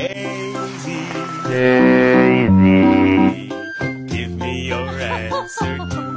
Daisy, Daisy, give me your answer.